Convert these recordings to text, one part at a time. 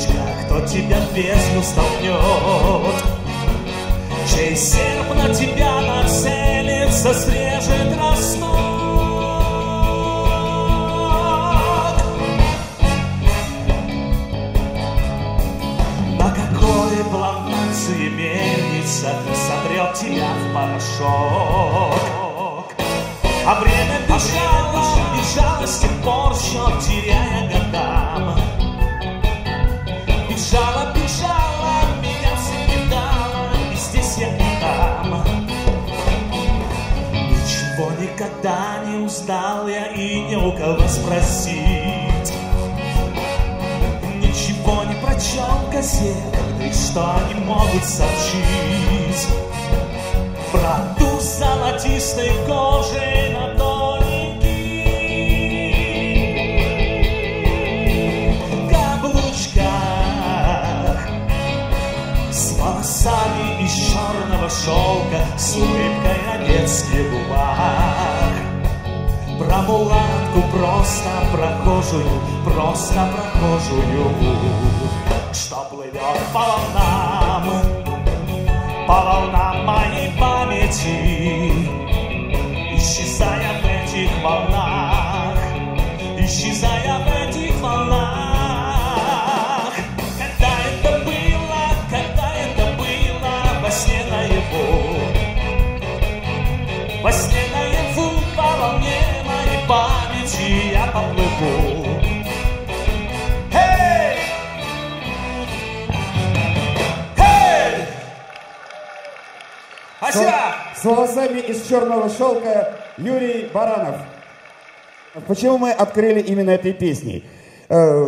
тростиночка, кто тебя в бездну столкнет? Чей серп на тебя нацелится, срежет росток. На какой плантации мельница сотрет тебя в порошок? А время бежало, бежало с тех пор, счет теряя годам. Кого спросить. Ничего не прочел в что они могут сообщить? Про ту золотистой кожей на тоненьких каблучках С волосами из черного шелка, с улыбкой на детских губах Про мулатку просто прохожую, просто прохожую. Что плывет по волнам по волнам моей памяти, исчезая в этих волнах, С волосами из черного шелка Юрий Баранов. Почему мы открыли именно этой песней? Э,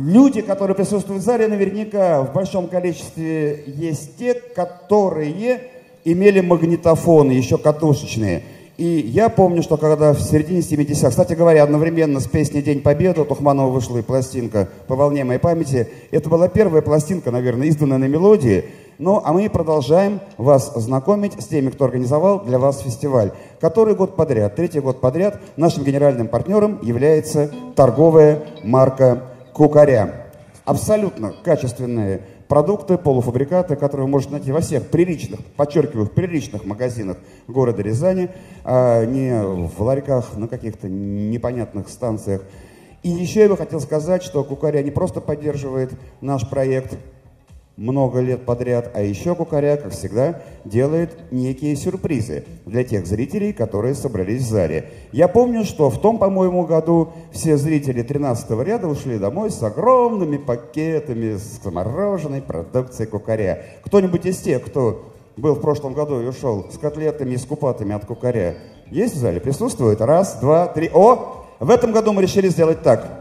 Люди, которые присутствуют в зале, наверняка в большом количестве есть те, которые имели магнитофоны, еще катушечные. И я помню, что когда в середине 70-х, кстати говоря, одновременно с песней «День Победы» Тухманова вышла и пластинка «По волне моей памяти». Это была первая пластинка, наверное, изданная на мелодии. Ну, а мы продолжаем вас знакомить с теми, кто организовал для вас фестиваль. Который год подряд, третий год подряд, нашим генеральным партнером является торговая марка «Кукаря». Абсолютно качественные продукты, полуфабрикаты, которые вы можете найти во всех приличных, подчеркиваю, приличных магазинах города Рязани, а не в ларьках на каких-то непонятных станциях. И еще я бы хотел сказать, что Кукаря не просто поддерживает наш проект много лет подряд, а еще Кукаря, как всегда, делает некие сюрпризы для тех зрителей, которые собрались в зале. Я помню, что в том, по-моему, году все зрители 13 ряда ушли домой с огромными пакетами с замороженной продукцией Кукаря. Кто-нибудь из тех, кто был в прошлом году и ушел с котлетами и с купатами от Кукаря, есть в зале? Присутствует? Раз, два, три. О! В этом году мы решили сделать так.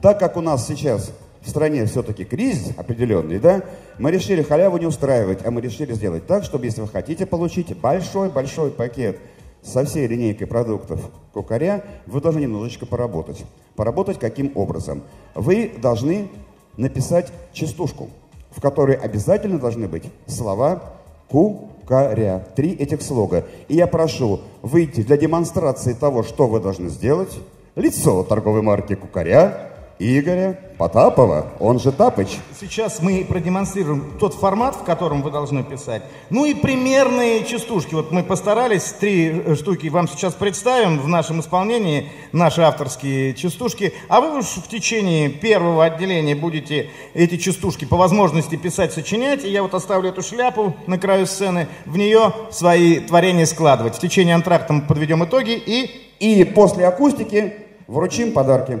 Так как у нас сейчас в стране все-таки кризис определенный, да, мы решили халяву не устраивать, а мы решили сделать так, чтобы если вы хотите получить большой-большой пакет со всей линейкой продуктов кукаря, вы должны немножечко поработать. Поработать каким образом? Вы должны написать частушку, в которой обязательно должны быть слова кукаря. Три этих слога. И я прошу выйти для демонстрации того, что вы должны сделать, лицо торговой марки кукаря, Игоря Потапова, он же Тапыч. Сейчас мы продемонстрируем тот формат, в котором вы должны писать. Ну и примерные частушки. Вот мы постарались, три э, штуки вам сейчас представим в нашем исполнении, наши авторские частушки. А вы уж в течение первого отделения будете эти частушки по возможности писать, сочинять. И я вот оставлю эту шляпу на краю сцены, в нее свои творения складывать. В течение антракта мы подведем итоги и... И после акустики вручим подарки.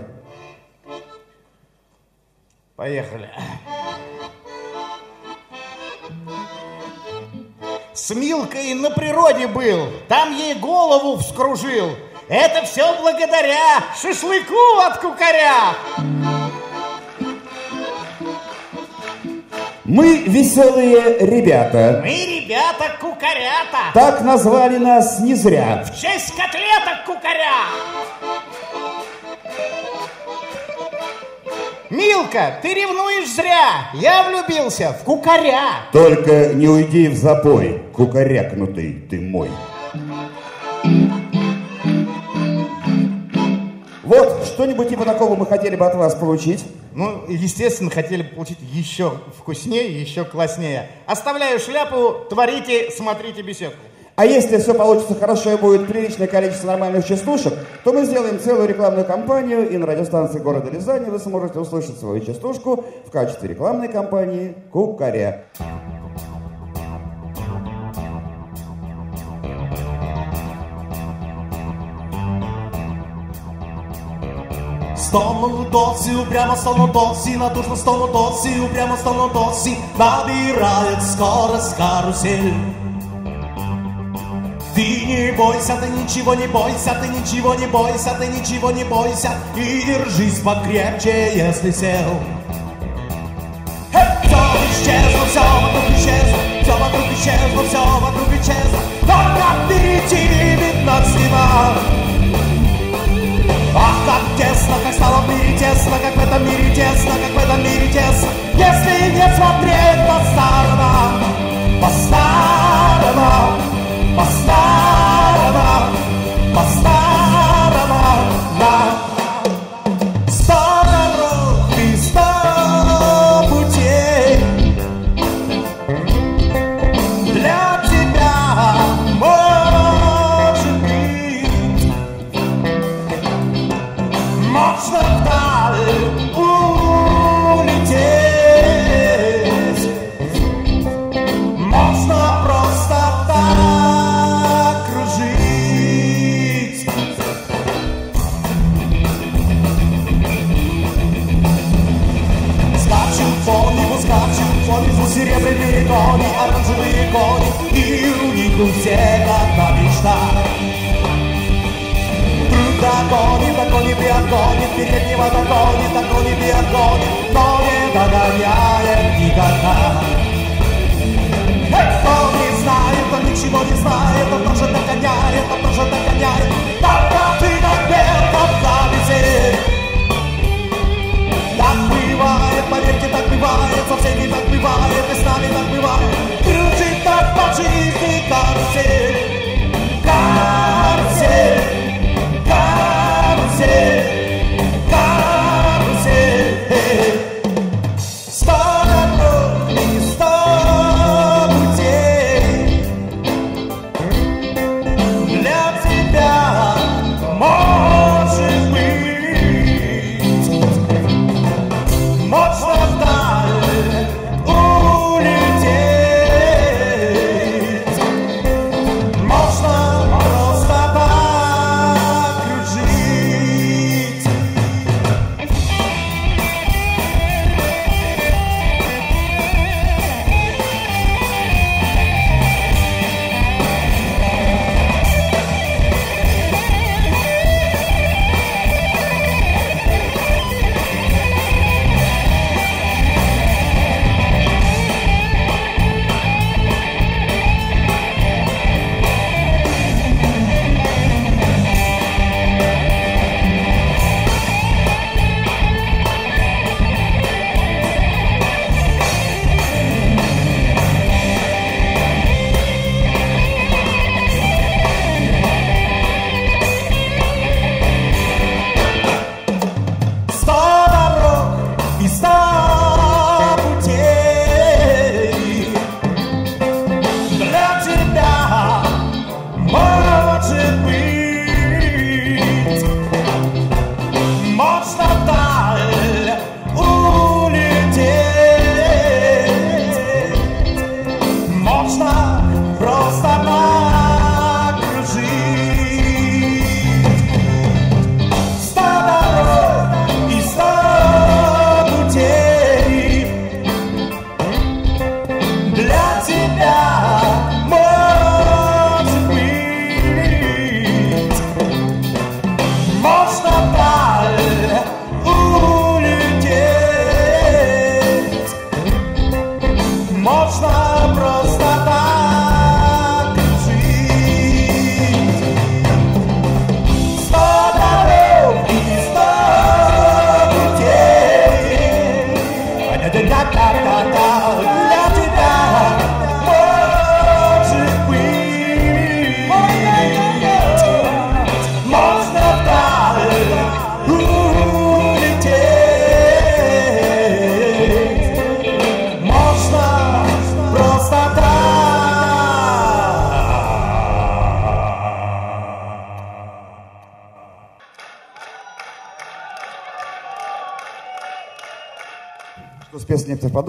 Поехали. С Милкой на природе был, там ей голову вскружил. Это все благодаря шашлыку от кукаря. Мы веселые ребята. Мы ребята кукарята. Так назвали нас не зря. В честь котлеток кукаря. Милка, ты ревнуешь зря. Я влюбился в кукаря. Только не уйди в запой, кукарякнутый ты мой. Вот, что-нибудь типа такого мы хотели бы от вас получить. Ну, естественно, хотели бы получить еще вкуснее, еще класснее. Оставляю шляпу, творите, смотрите беседку. А если все получится хорошо и будет приличное количество нормальных частушек, то мы сделаем целую рекламную кампанию, и на радиостанции города Рязани вы сможете услышать свою частушку в качестве рекламной кампании «Кукаря». Стану доси, упрямо стану доси, натужно стану доси, упрямо стану доси, набирает скорость карусель. Ты не бойся, ты ничего не бойся, ты ничего не бойся, ты ничего не бойся, и держись покрепче, если сел. Все исчезло, все вокруг исчезло, все вокруг исчезло, все вокруг исчезло, как тесно, как стало тесно, как в этом мире тесно, как в этом мире тесно, если не смотреть по сторонам, по сторонам, по сторонам,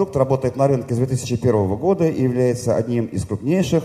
спецнефтепродукт работает на рынке с 2001 года и является одним из крупнейших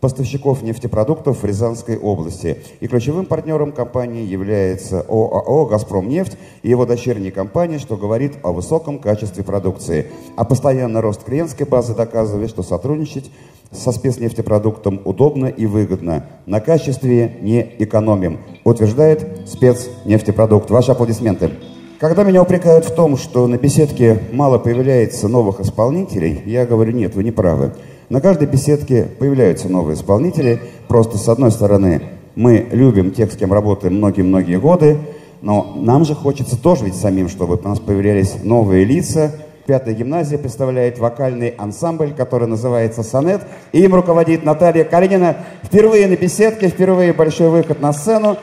поставщиков нефтепродуктов в Рязанской области. И ключевым партнером компании является ОАО «Газпромнефть» и его дочерние компании, что говорит о высоком качестве продукции. А постоянный рост клиентской базы доказывает, что сотрудничать со спецнефтепродуктом удобно и выгодно. На качестве не экономим, утверждает спецнефтепродукт. Ваши аплодисменты. Когда меня упрекают в том, что на беседке мало появляется новых исполнителей, я говорю, нет, вы не правы. На каждой беседке появляются новые исполнители. Просто, с одной стороны, мы любим тех, с кем работаем многие-многие годы, но нам же хочется тоже ведь самим, чтобы у нас появлялись новые лица. Пятая гимназия представляет вокальный ансамбль, который называется «Сонет». И им руководит Наталья Калинина. Впервые на беседке, впервые большой выход на сцену.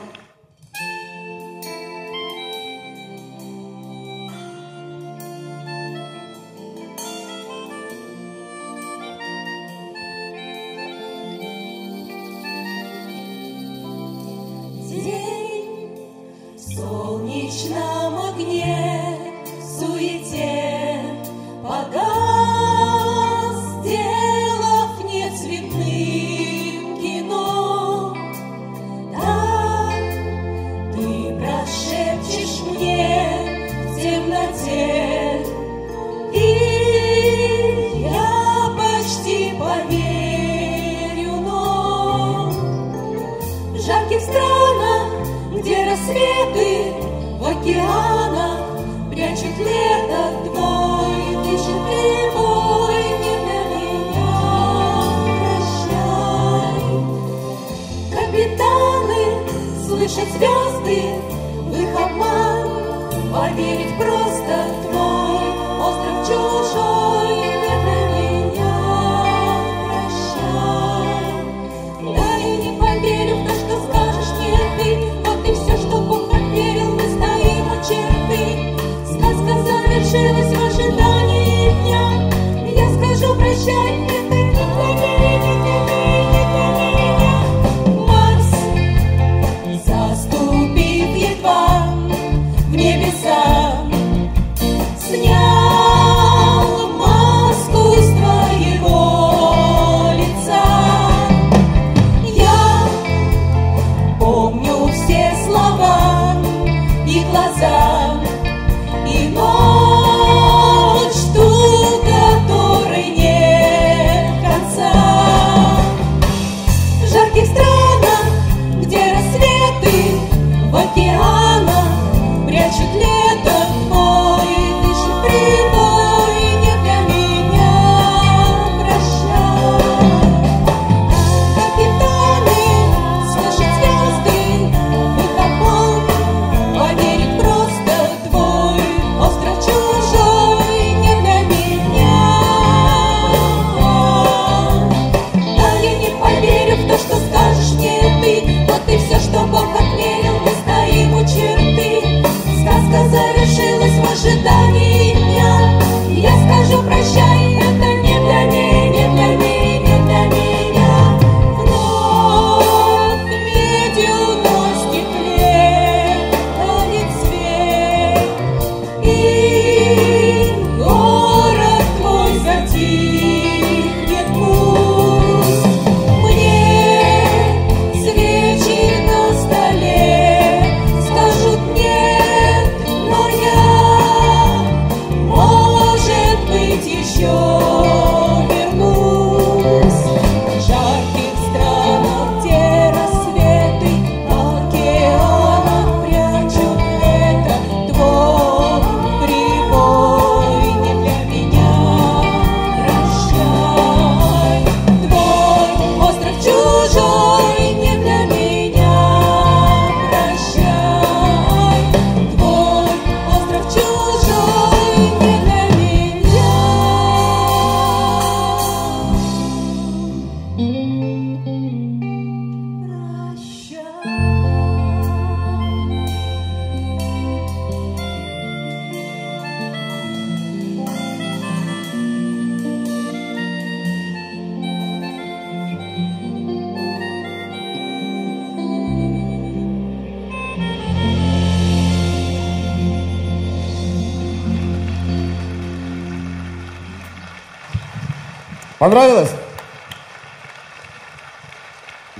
Понравилось?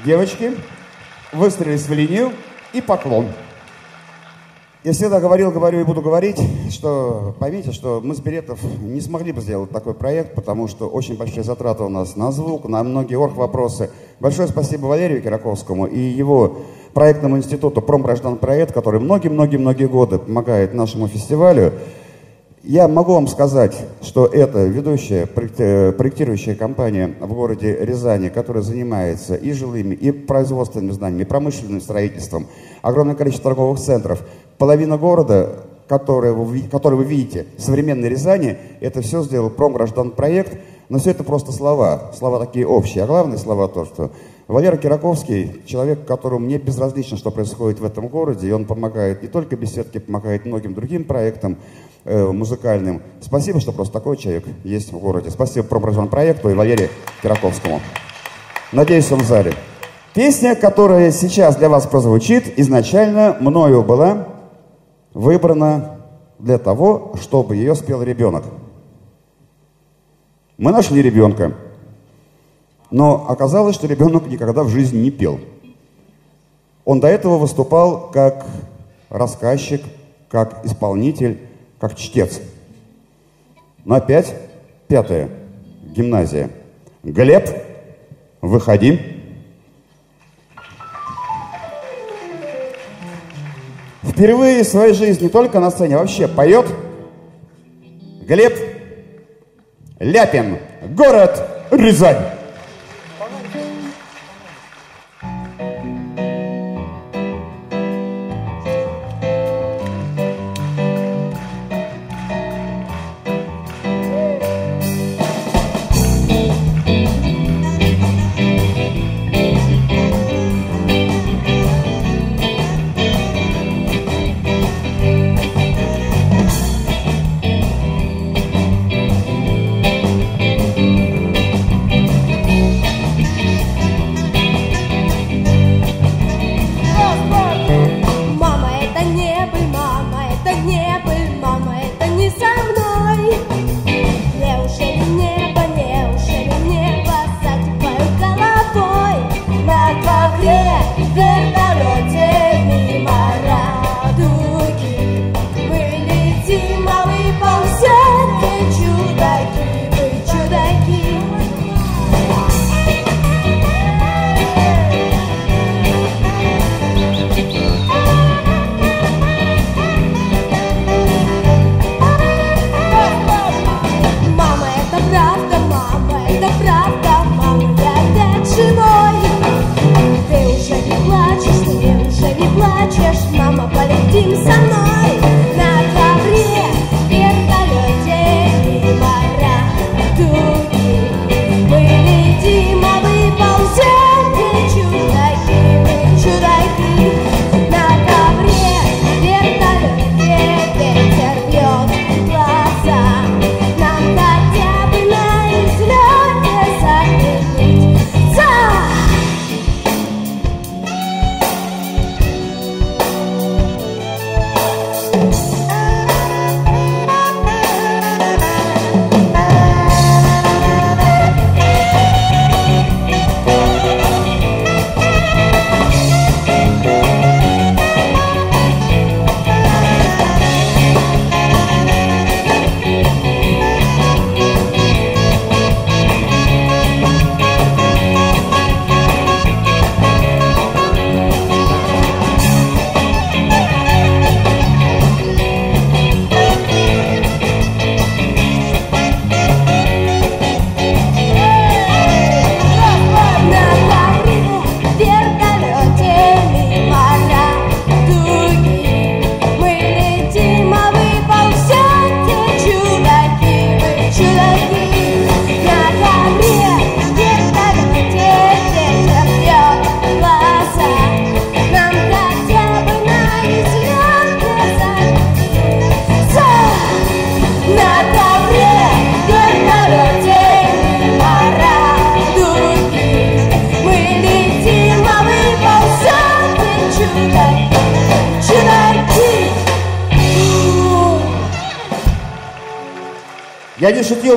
Девочки, выстроились в линию и поклон. Я всегда говорил, говорю и буду говорить, что поймите, что мы с Беретов не смогли бы сделать такой проект, потому что очень большие затраты у нас на звук, на многие орг-вопросы. Большое спасибо Валерию Кираковскому и его проектному институту «Промграждан проект», который многие-многие-многие годы помогает нашему фестивалю. Я могу вам сказать, что это ведущая проекти- проектирующая компания в городе Рязани, которая занимается и жилыми, и производственными зданиями, и промышленным строительством. Огромное количество торговых центров. Половина города, который вы, который вы видите, современной Рязани, это все сделал промграждан проект. Но все это просто слова, слова такие общие. А главные слова то, что Валера Кираковский, человек, которому мне безразлично, что происходит в этом городе, и он помогает не только беседке, помогает многим другим проектам э, музыкальным. Спасибо, что просто такой человек есть в городе. Спасибо проекту и Валерию Кираковскому. Надеюсь, он в зале. Песня, которая сейчас для вас прозвучит, изначально мною была выбрана для того, чтобы ее спел ребенок. Мы нашли ребенка, но оказалось, что ребенок никогда в жизни не пел. Он до этого выступал как рассказчик, как исполнитель, как чтец. Но опять пятое, гимназия. Глеб, выходи. Впервые в своей жизни не только на сцене, вообще поет Глеб Ляпин, город Рязань.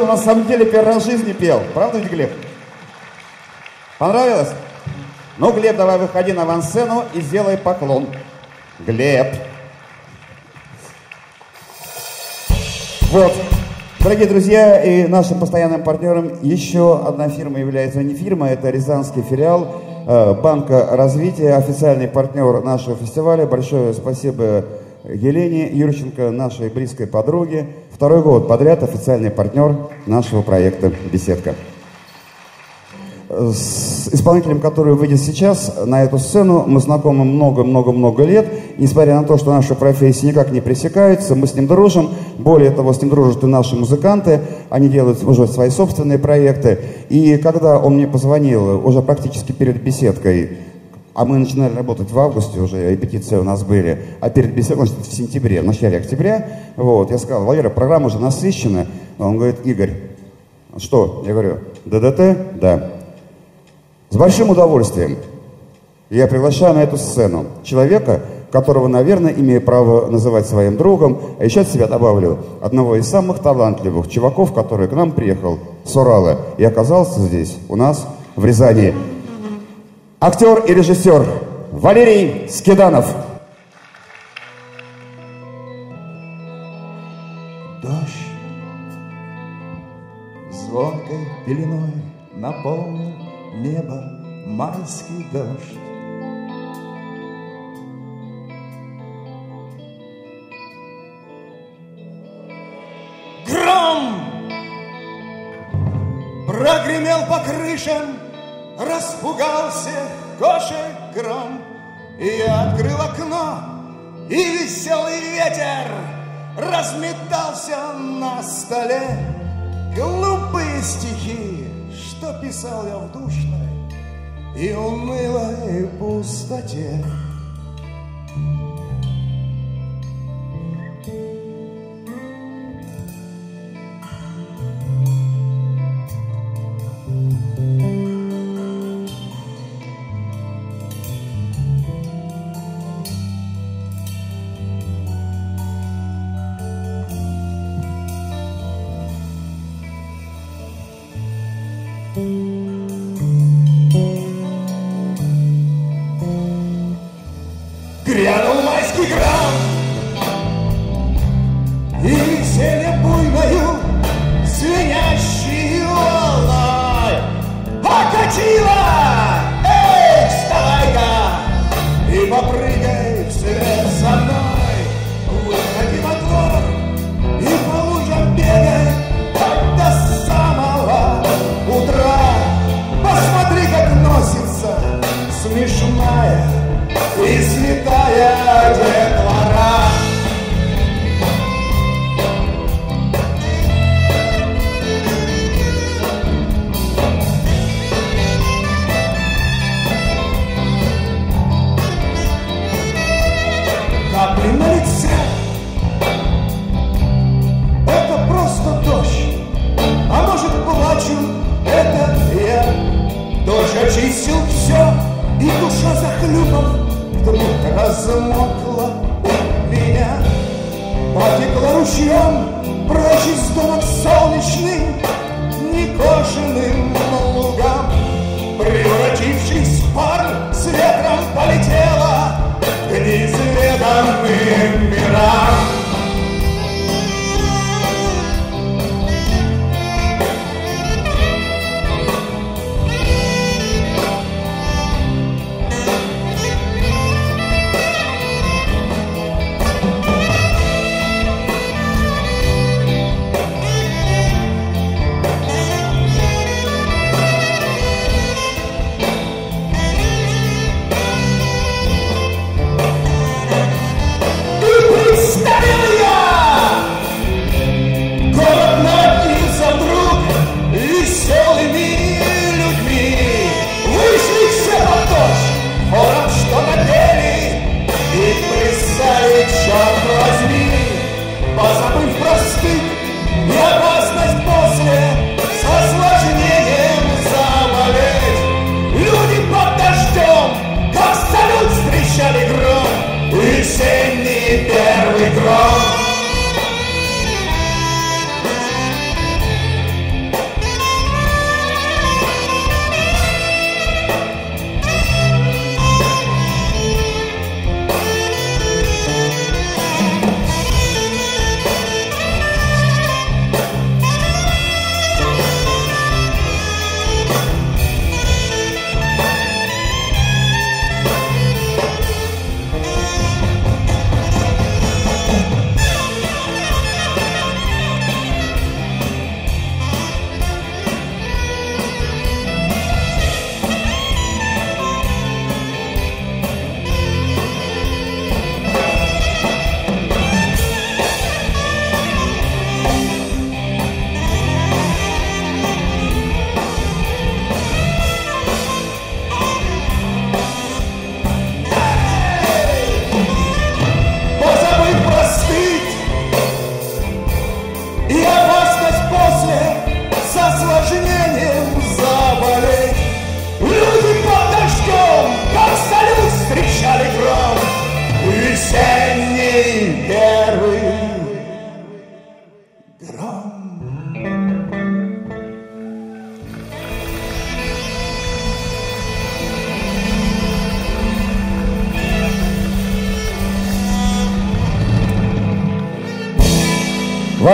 На самом деле первый раз в жизни пел. Правда ведь, Глеб? Понравилось? Ну, Глеб, давай выходи на авансцену и сделай поклон. Глеб. Вот. Дорогие друзья, и нашим постоянным партнером еще одна фирма является не фирма, это Рязанский филиал э, Банка развития, официальный партнер нашего фестиваля. Большое спасибо Елене Юрченко, нашей близкой подруге. Второй год подряд официальный партнер нашего проекта «Беседка». С исполнителем, который выйдет сейчас на эту сцену, мы знакомы много-много-много лет. Несмотря на то, что наши профессии никак не пресекаются, мы с ним дружим. Более того, с ним дружат и наши музыканты. Они делают уже свои собственные проекты. И когда он мне позвонил, уже практически перед беседкой, а мы начинали работать в августе уже, репетиции у нас были, а перед беседой, значит, в сентябре, в начале октября, вот, я сказал, Валера, программа уже насыщена. Он говорит, Игорь, что? Я говорю, ДДТ? Да. С большим удовольствием я приглашаю на эту сцену человека, которого, наверное, имею право называть своим другом, а еще от себя добавлю, одного из самых талантливых чуваков, который к нам приехал с Урала и оказался здесь, у нас, в Рязани. Актер и режиссер Валерий Скиданов. Дождь звонкой пеленой наполнил небо майский дождь. Гром прогремел по крышам, распугался кошек гром. И я открыл окно, и веселый ветер разметался на столе. Глупые стихи, что писал я в душной и унылой пустоте.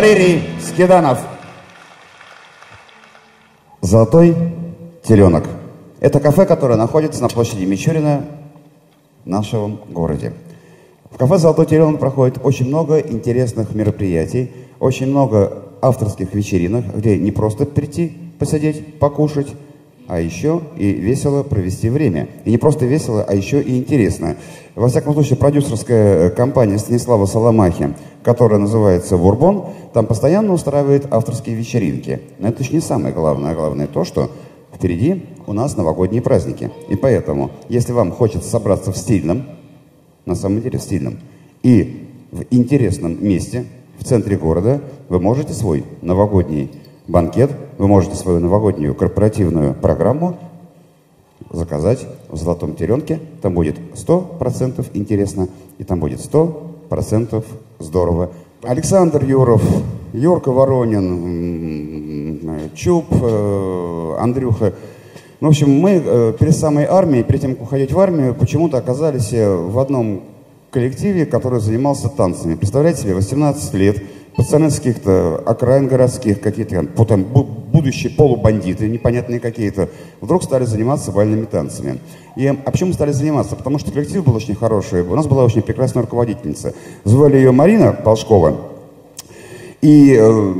Валерий Скиданов. Золотой теленок. Это кафе, которое находится на площади Мичурина в нашем городе. В кафе «Золотой теленок» проходит очень много интересных мероприятий, очень много авторских вечеринок, где не просто прийти, посидеть, покушать, а еще и весело провести время. И не просто весело, а еще и интересно. Во всяком случае, продюсерская компания Станислава Соломахи, которая называется «Бурбон», там постоянно устраивает авторские вечеринки. Но это еще не самое главное. Главное то, что впереди у нас новогодние праздники. И поэтому, если вам хочется собраться в стильном, на самом деле в стильном, и в интересном месте, в центре города, вы можете свой новогодний банкет, вы можете свою новогоднюю корпоративную программу заказать в «Золотом теленке». Там будет 100% интересно, и там будет 100% здорово. Александр Юров, Юрка Воронин, Чуб, э, Андрюха. В общем, мы э, перед самой армией, перед тем, как уходить в армию, почему-то оказались э, в одном коллективе, который занимался танцами. Представляете себе, 18 лет, каких-то окраин городских, какие-то там будущие полубандиты, непонятные какие-то, вдруг стали заниматься бальными танцами. И, а почему стали заниматься? Потому что коллектив был очень хороший, у нас была очень прекрасная руководительница. Звали ее Марина Полшкова. И э,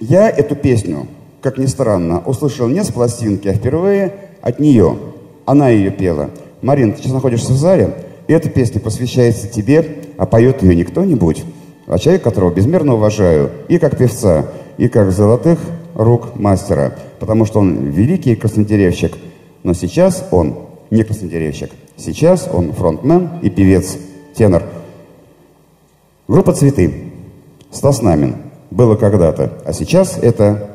я эту песню, как ни странно, услышал не с пластинки, а впервые от нее. Она ее пела. Марина, ты сейчас находишься в зале, и эта песня посвящается тебе, а поет ее не кто-нибудь, а человек, которого безмерно уважаю и как певца, и как золотых рук мастера, потому что он великий краснодеревщик, но сейчас он не краснодеревщик, сейчас он фронтмен и певец, тенор. Группа «Цветы», Стас Намин, было когда-то, а сейчас это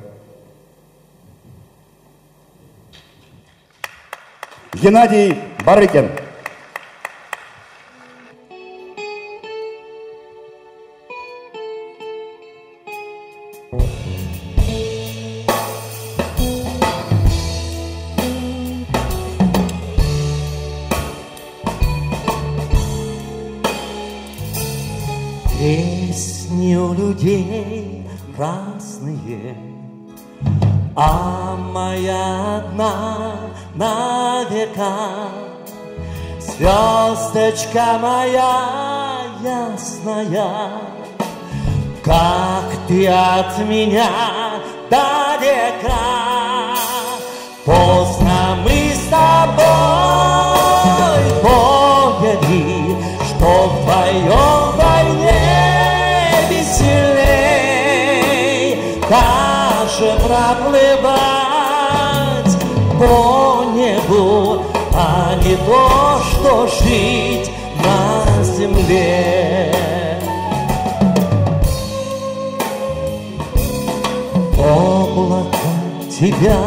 Геннадий Барыкин. Разные, А моя одна на века. Звездочка моя ясная, Как ты от меня далека. Поздно мы с тобой тебя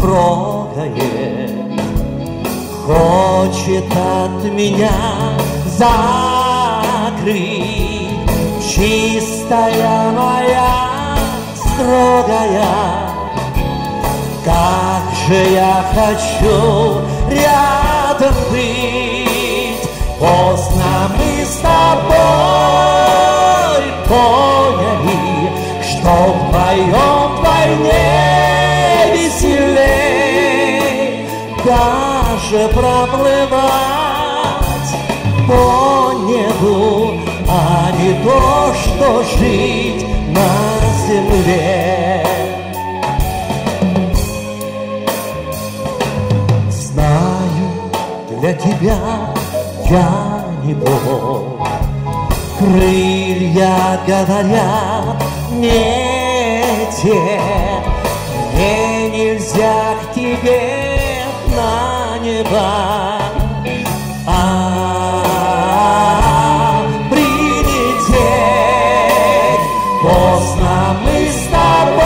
трогает, Хочет от меня закрыть. Чистая моя, строгая. Как же я хочу рядом быть. Поздно мы с тобой поняли Что вдвоем проплывать по небу А не то, что жить на земле. Знаю, для тебя я не Бог. Крылья говорят не те Мне нельзя к тебе на небо. А прилететь Поздно мы с тобой.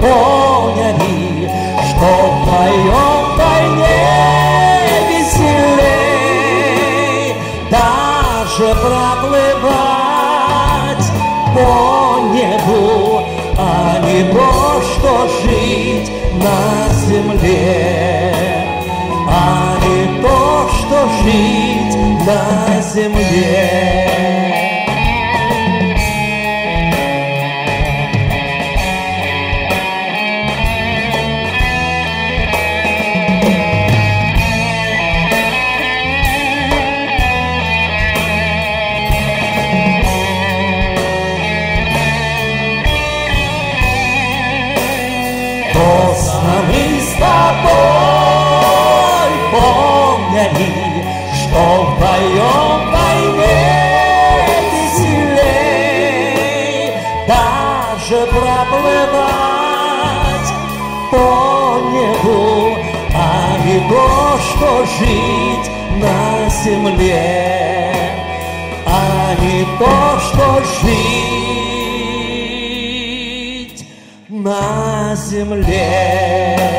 Поняли Что вдвоем вдвойне веселей Даже проплывать по А не то, что жить на земле А не то, что жить на земле что жить на земле, а не то, что жить на земле.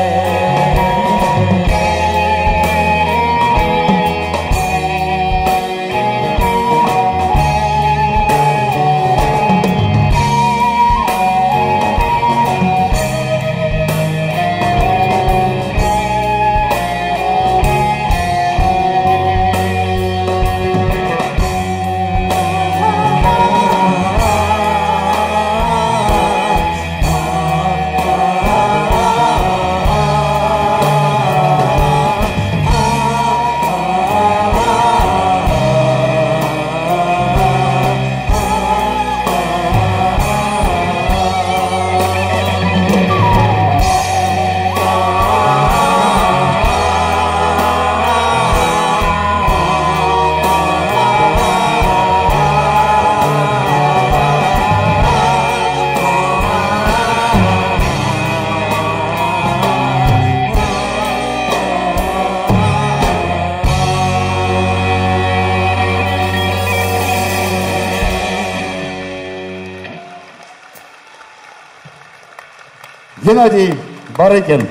Геннадий Барыкин.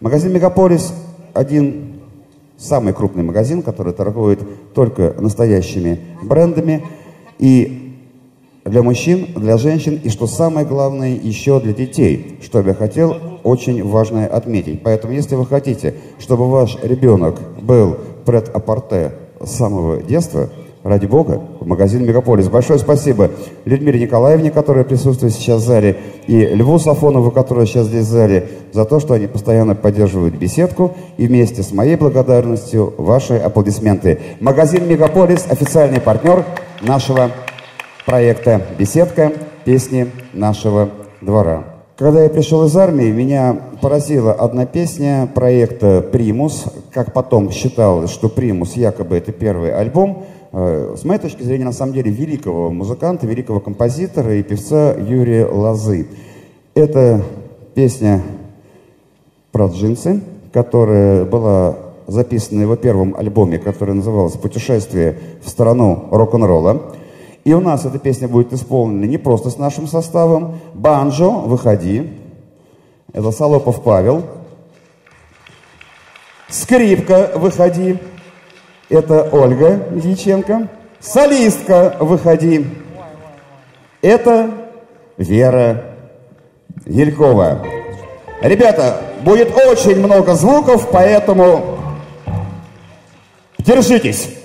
Магазин «Мегаполис» один самый крупный магазин, который торгует только настоящими брендами. И для мужчин, для женщин, и что самое главное, еще для детей, что я хотел очень важное отметить. Поэтому, если вы хотите, чтобы ваш ребенок был пред-апорте с самого детства, ради бога, в магазин «Мегаполис». Большое спасибо Людмиле Николаевне, которая присутствует сейчас в зале, и Льву Сафонову, который сейчас здесь в зале, за то, что они постоянно поддерживают беседку, и вместе с моей благодарностью ваши аплодисменты. Магазин «Мегаполис» – официальный партнер нашего проекта «Беседка. Песни нашего двора». Когда я пришел из армии, меня поразила одна песня проекта «Примус». Как потом считал, что «Примус» якобы это первый альбом – с моей точки зрения, на самом деле, великого музыканта, великого композитора и певца Юрия Лозы. Это песня про джинсы, которая была записана в его первом альбоме, который назывался «Путешествие в страну рок-н-ролла». И у нас эта песня будет исполнена не просто с нашим составом. Банджо, выходи. Это Солопов Павел. Скрипка, выходи. Это Ольга Дьяченко. Солистка, выходи. Это Вера Елькова. Ребята, будет очень много звуков, поэтому держитесь.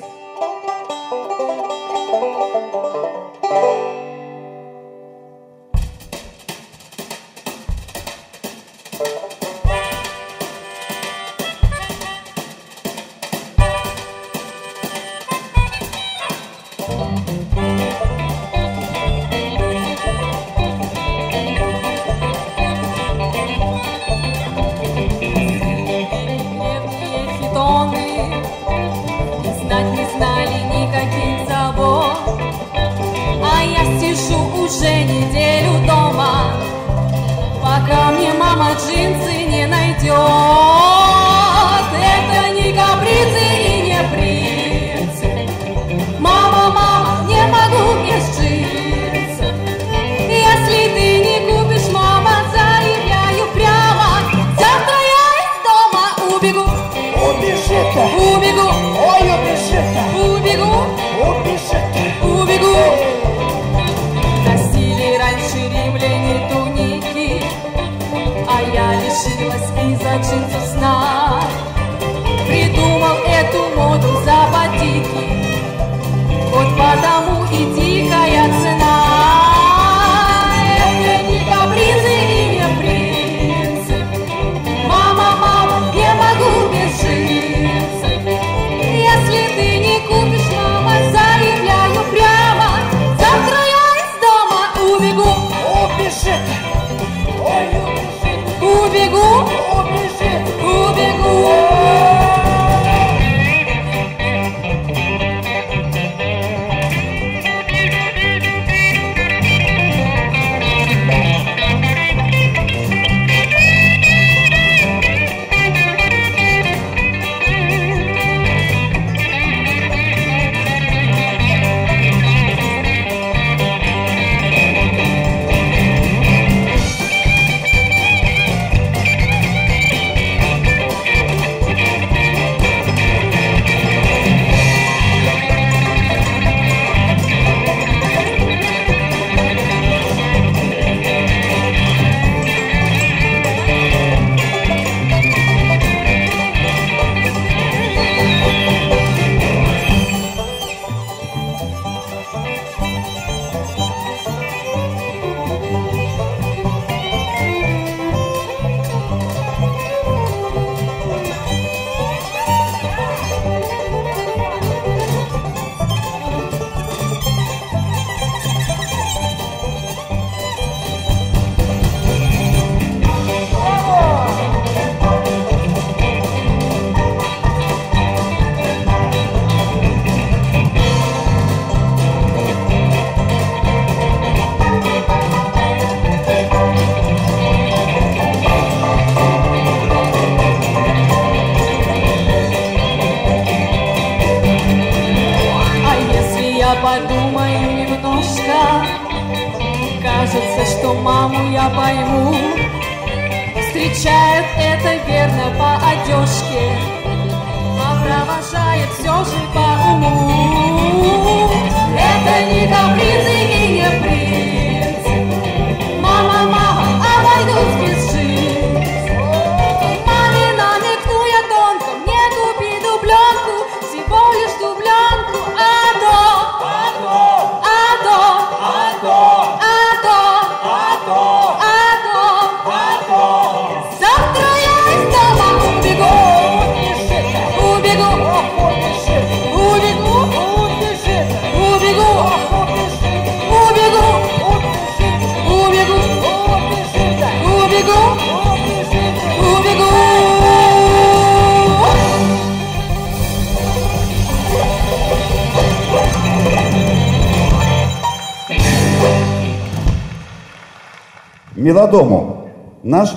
Мелодому. Наш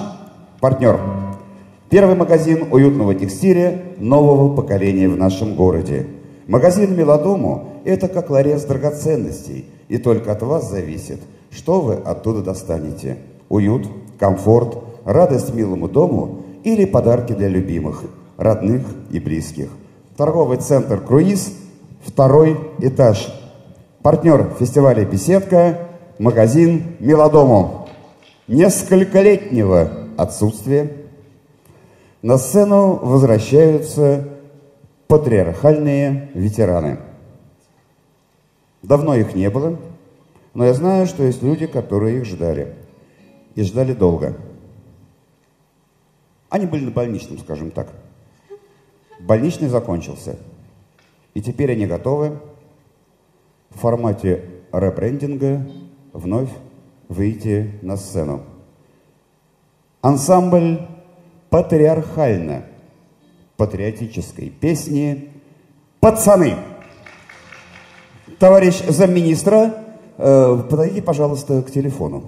партнер. Первый магазин уютного текстиля нового поколения в нашем городе. Магазин Мелодому – это как ларец драгоценностей. И только от вас зависит, что вы оттуда достанете. Уют, комфорт, радость милому дому или подарки для любимых, родных и близких. Торговый центр «Круиз», второй этаж. Партнер фестиваля «Беседка», магазин «Мелодому». Нескольколетнего отсутствия на сцену возвращаются патриархальные ветераны. Давно их не было, но я знаю, что есть люди, которые их ждали. И ждали долго. Они были на больничном, скажем так. Больничный закончился. И теперь они готовы в формате ребрендинга вновь выйти на сцену. Ансамбль патриархально патриотической песни «Пацаны». Товарищ замминистра, э, подойди, пожалуйста, к телефону.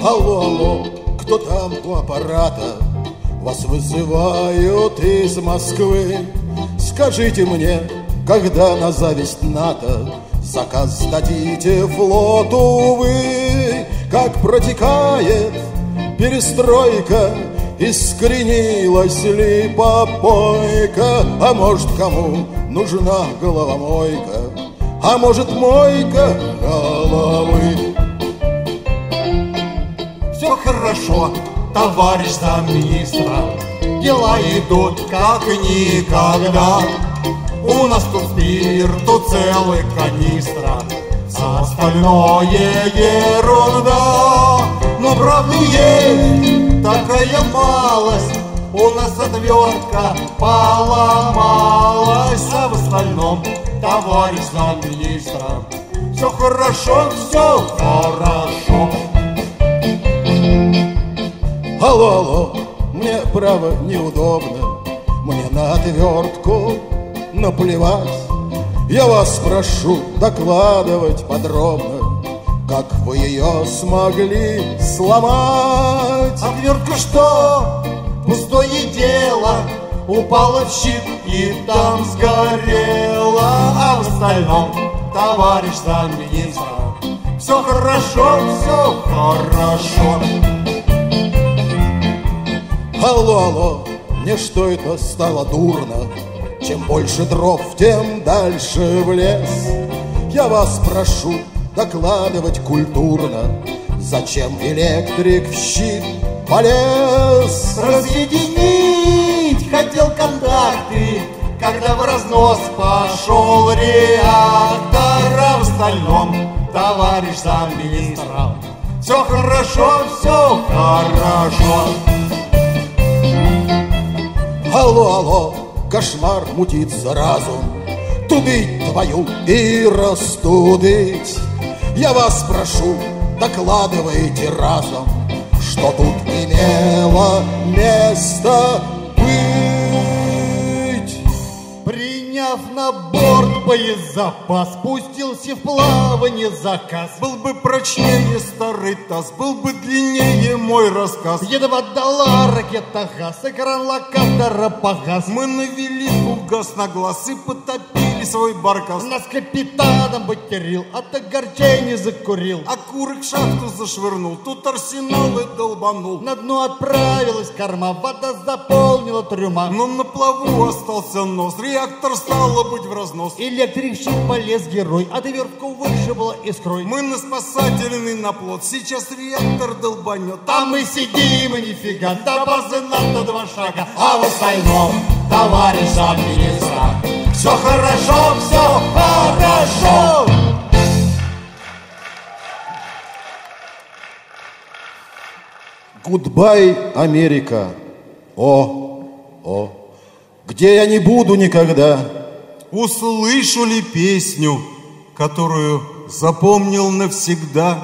Алло, алло, кто там у аппарата? Вас вызывают из Москвы. Скажите мне, когда на зависть НАТО Заказ дадите флоту вы, Как протекает перестройка, Искоренилась ли попойка, А может, кому нужна головомойка, А может, мойка головы. Все хорошо, товарищ замминистра. Дела идут как никогда. У нас тут спирту целый канистра. Все остальное ерунда. Но правда есть такая малость. У нас отвертка поломалась. А в остальном, товарищ замминистра Все хорошо, все хорошо Алло, алло, мне право неудобно, мне на отвертку наплевать. Я вас прошу докладывать подробно, как вы ее смогли сломать. Отвертка что? Пустое дело Упала в щит и там сгорела А в остальном, товарищ замминистра Все хорошо, все хорошо Алло, алло, мне что это стало дурно? Чем больше дров, тем дальше в лес. Я вас прошу докладывать культурно, Зачем электрик в щит полез? Разъединить хотел контакты Когда в разнос пошел реактор А в остальном, товарищ замминистра Все хорошо, все хорошо Алло, алло, кошмар мутит разум Тудыть твою и растудыть Я вас прошу, докладывайте разом Что тут имело место Подняв на борт боезапас, спустился в плавание заказ. Был бы прочнее старый таз, был бы длиннее мой рассказ. Едва дала ракета газ, экран локатора погас. Мы навели фугас на глаз и потопили свой баркас. Нас капитаном материл, от огорчения закурил. А курок шахту зашвырнул, тут арсенал и долбанул. На дно отправилась корма, вода заполнила трюма. Но на плаву остался нос, реактор стало быть в разнос. Электричек полез герой, а дверку вышибла искрой. Мы на спасательный на плот, сейчас реактор долбанет. А мы сидим и нифига, до базы НАТО два шага. А в остальном, товарищ администратор, все хорошо, все хорошо. Goodbye, Америка. О, о, где я не буду никогда. Услышу ли песню, которую запомнил навсегда?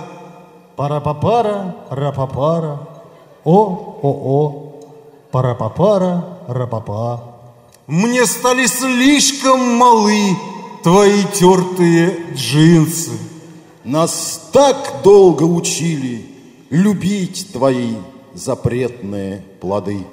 Пара-папара, ра-папара, о-о-о, пара-папара, ра-папа. Мне стали слишком малы твои тертые джинсы. Нас так долго учили любить твои запретные плоды.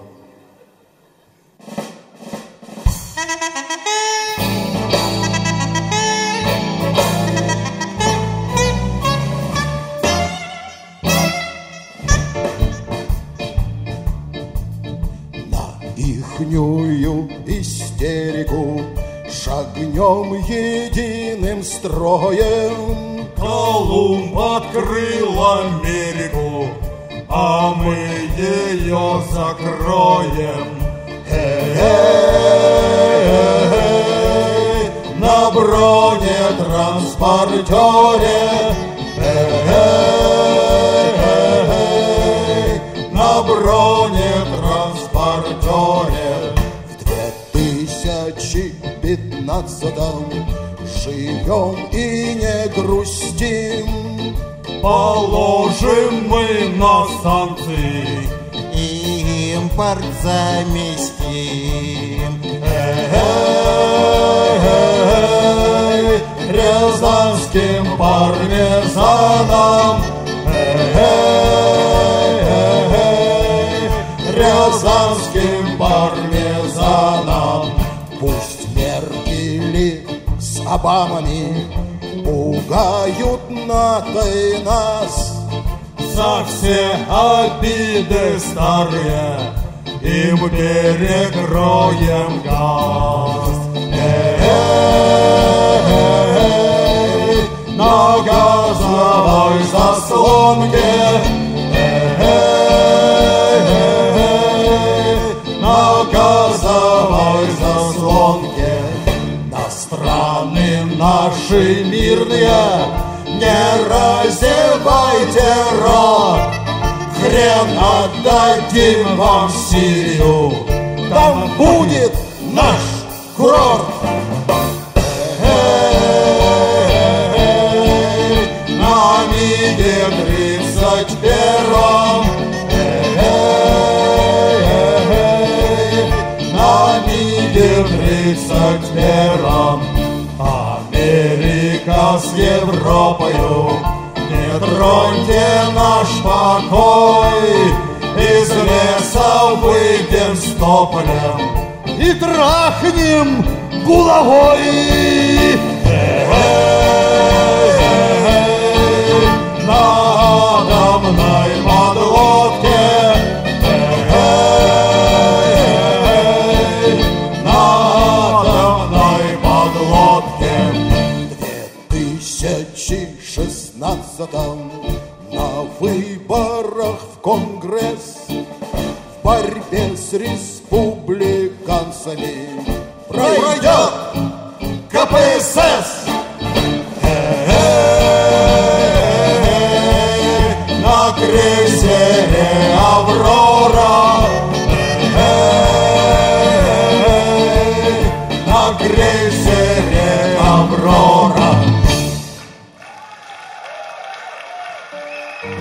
Шагнем единым строем. Колумб открыл Америку, а мы ее закроем. Эй, на бронетранспортере, эй, 2015 живем и не грустим. Положим мы на санкции Импорт заместим. Эй, Рязанским пармезаном с Обамами Пугают НАТО и нас. За все обиды старые Им перекроем газ. Эй, на газовой заслонке наши мирные Не разевайте рот. Хрен отдадим вам Сирию. Там будет наш курорт. Эй, на миге тридцать первом на миге тридцать первом Европою Не троньте наш покой Из леса выйдем с тополем И трахнем булавой. 2016 на выборах в Конгресс в борьбе с республиканцами пройдет КПСС.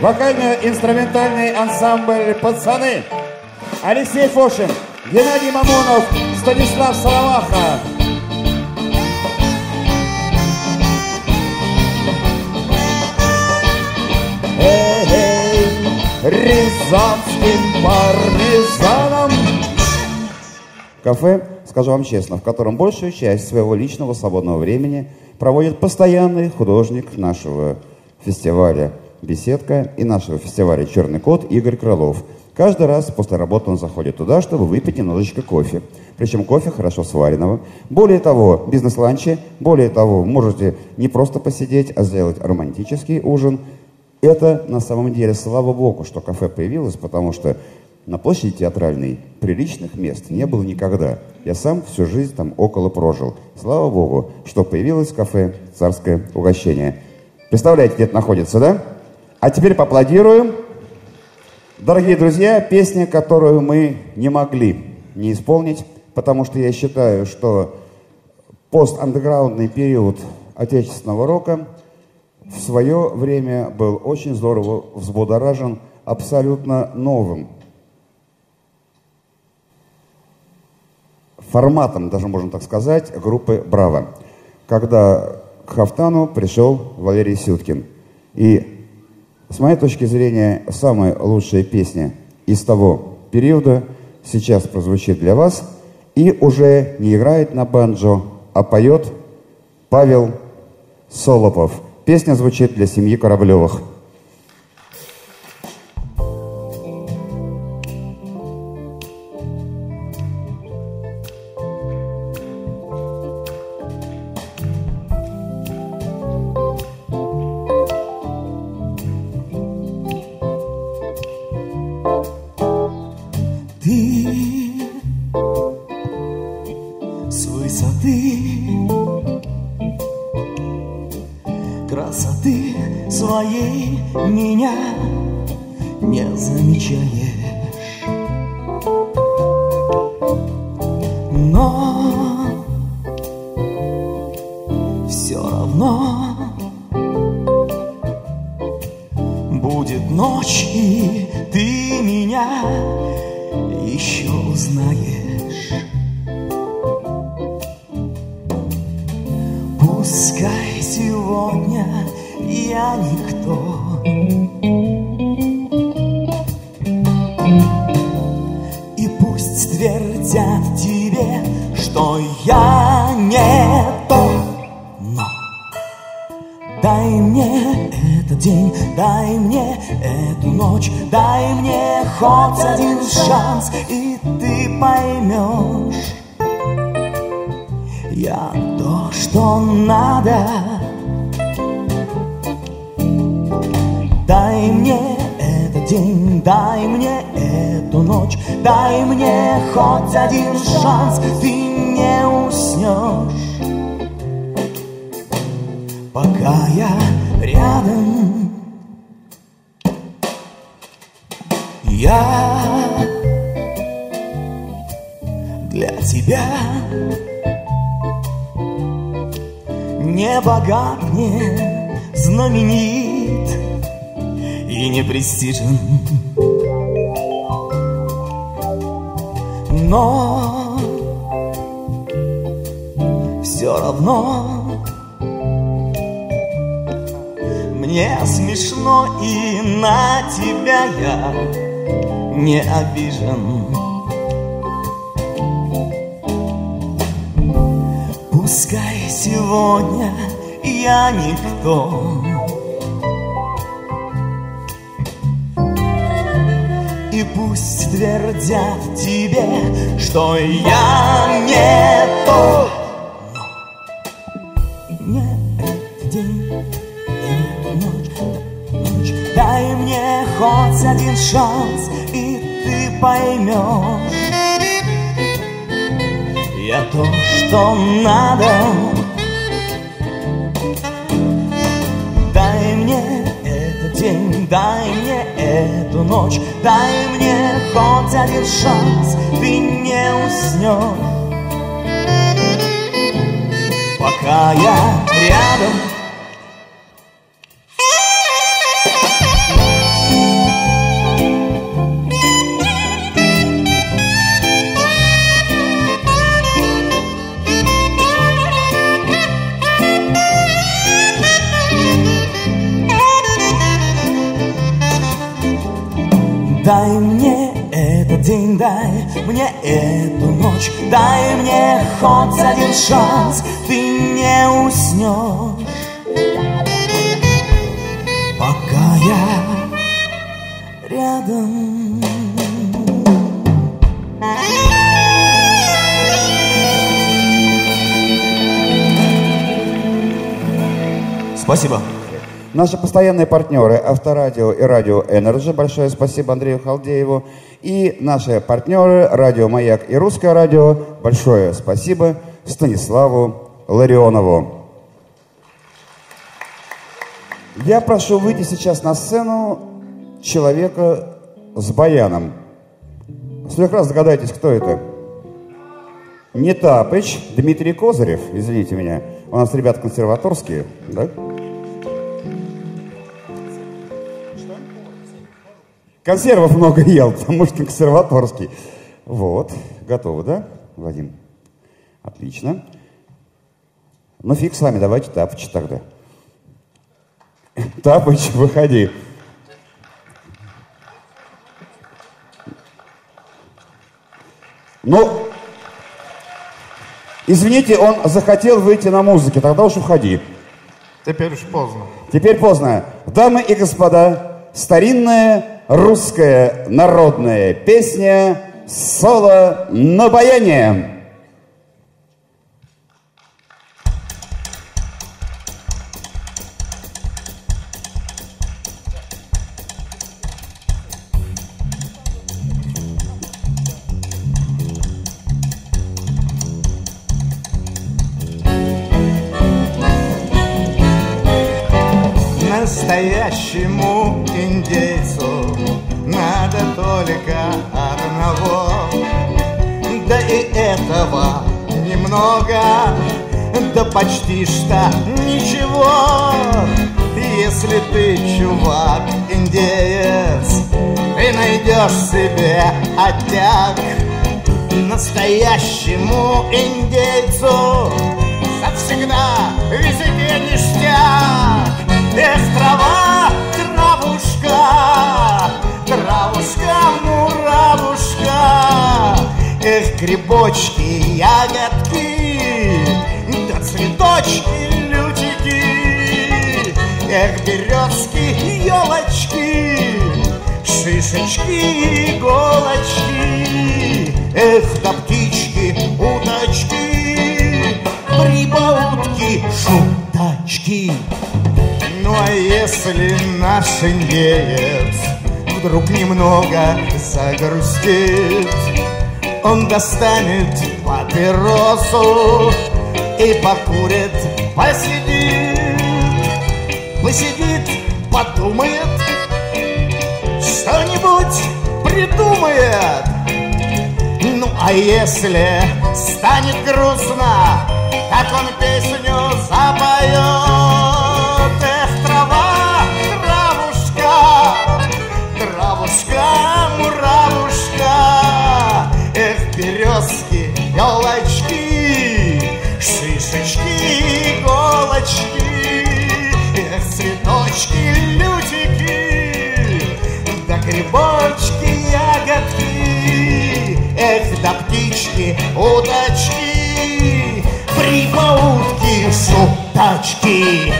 Вокально-инструментальный ансамбль «Пацаны». Алексей Фошин, Геннадий Мамонов, Станислав Соловаха. Эй, рязанским пармезаном. Кафе, скажу вам честно, в котором большую часть своего личного свободного времени проводит постоянный художник нашего фестиваля – «Беседка» и нашего фестиваля «Черный кот» Игорь Крылов. Каждый раз после работы он заходит туда, чтобы выпить немножечко кофе. Причем кофе хорошо сваренного. Более того, бизнес-ланчи, более того, можете не просто посидеть, а сделать романтический ужин. Это на самом деле, слава богу, что кафе появилось, потому что на площади театральной приличных мест не было никогда. Я сам всю жизнь там около прожил. Слава богу, что появилось кафе «Царское угощение». Представляете, где это находится, да? А теперь поаплодируем. Дорогие друзья, песня, которую мы не могли не исполнить, потому что я считаю, что пост-андеграундный период отечественного рока в свое время был очень здорово взбудоражен абсолютно новым форматом, даже можно так сказать, группы «Браво», когда к Хафтану пришел Валерий Сюткин. И с моей точки зрения, самая лучшая песня из того периода сейчас прозвучит для вас и уже не играет на банджо, а поет Павел Солопов. Песня звучит для семьи Кораблевых. Хоть один шанс, ты не уснешь пока я рядом. Я для тебя не богат, не знаменит и не престижен. Все равно Мне смешно и на тебя я не обижен. Пускай сегодня я никто, И пусть твердят тебе, что я не то. Один шанс, и ты поймешь. Я то, что надо. Дай мне этот день, дай мне эту ночь, дай мне хоть один шанс, ты не уснешь. Пока я рядом, день, дай мне эту ночь, дай мне хоть один шанс, ты не уснешь. Пока я рядом. Спасибо. Наши постоянные партнеры Авторадио и Радио Energy. Большое спасибо Андрею Халдееву. И наши партнеры Радио Маяк и Русское радио. Большое спасибо Станиславу Ларионову. Я прошу выйти сейчас на сцену человека с баяном. Трех раз догадайтесь, кто это. Не Тапыч, Дмитрий Козырев, извините меня. У нас ребята консерваторские, да? Консервов много ел, потому что консерваторский. Вот, готовы, да, Вадим? Отлично. Ну, фиг с вами, давайте Тапыч тогда. Тапыч, выходи. Ну, извините, он захотел выйти на музыке, тогда уж уходи. Теперь уж поздно. Теперь поздно. Дамы и господа, старинная русская народная песня «Соло на баяне». Почти что ничего. Если ты чувак, индеец, ты найдешь себе оттяг Настоящему индейцу. Завсегда везде ништяк. Эх, трава, травушка, травушка, муравушка. Эх, грибочки, ягодки, цветочки, лютики Эх, березки, елочки, шишечки, иголочки Эх, да птички, уточки, прибаутки, шуточки. Ну а если наш индеец вдруг немного загрустит, он достанет папиросу и покурит, посидит, посидит, подумает, что-нибудь придумает. Ну а если станет грустно, так он песню запоет. Ягодки, эх, да птички, удочки, прибаутки, шуточки.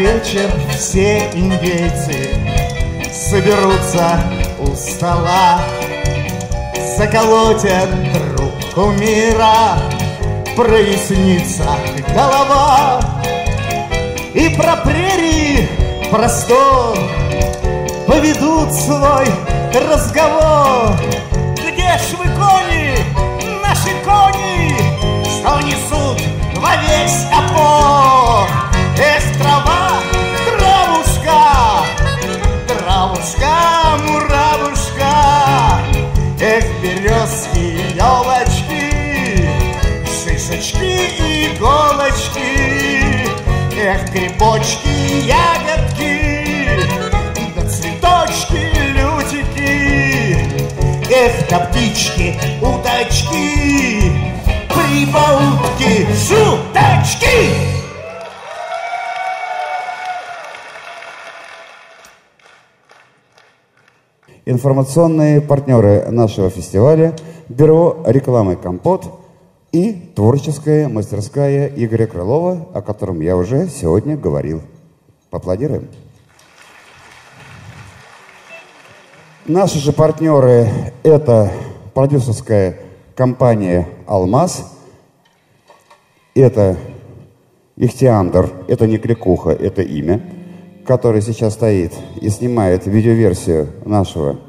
Вечер все индейцы соберутся у стола, заколотят трубку мира, прояснится голова. И про прерии простор поведут свой разговор. Где ж вы, кони, наши кони, что несут во весь опор? Эх, трава, травушка, травушка, муравушка, Эх, березки, елочки, шишечки иголочки, Эх, грибочки, ягодки, да цветочки, лютики, Эх, да птички, прибаутки, шуточки! Информационные партнеры нашего фестиваля – Бюро рекламы «Компот» и творческая мастерская Игоря Крылова, о котором я уже сегодня говорил. Поаплодируем. Наши же партнеры – это продюсерская компания «Алмаз», это Ихтиандр, это не кликуха, это имя, который сейчас стоит и снимает видеоверсию нашего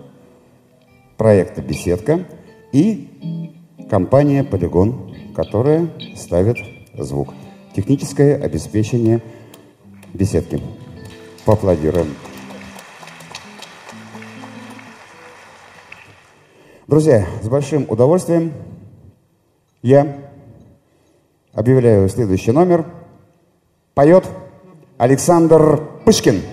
проекта «Беседка», и компания «Полигон», которая ставит звук. Техническое обеспечение беседки. Поаплодируем. Друзья, с большим удовольствием я объявляю следующий номер. Поет Александр Пышкин.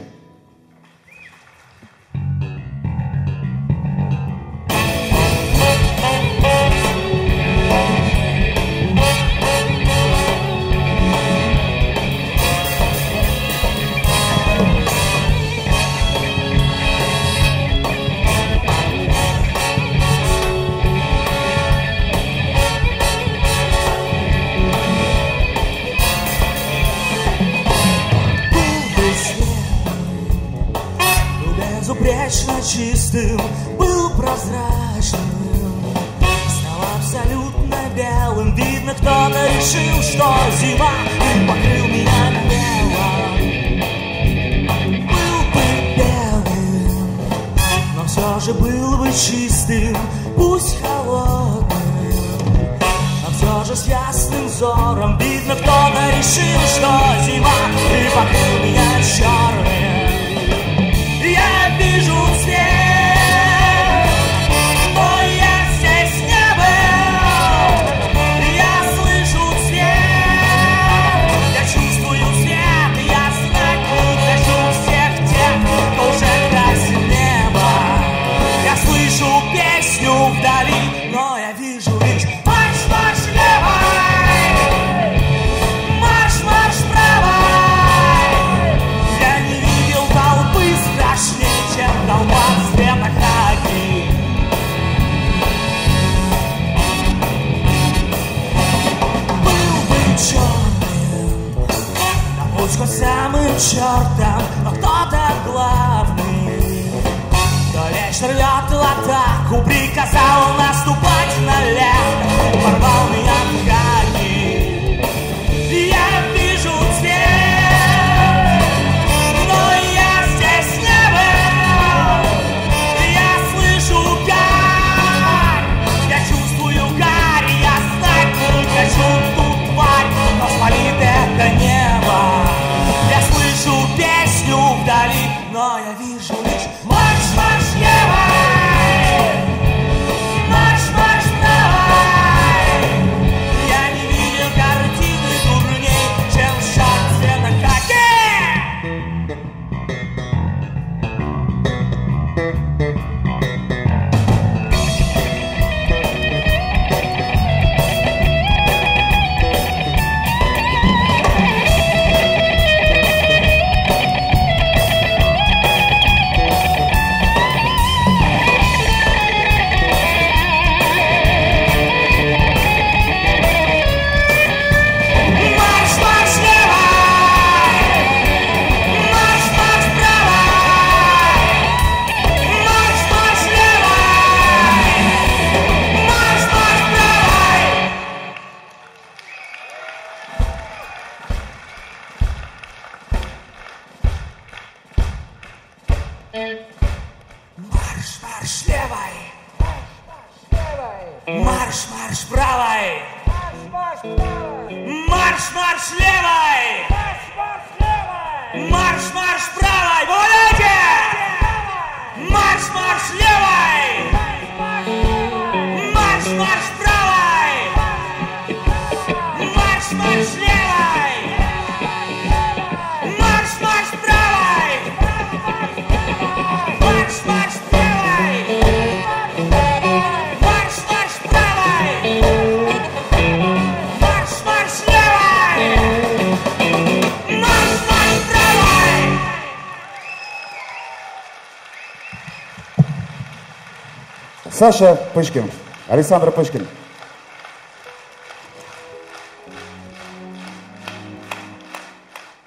Саша Пышкин, Александр Пышкин.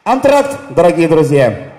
Антракт, дорогие друзья.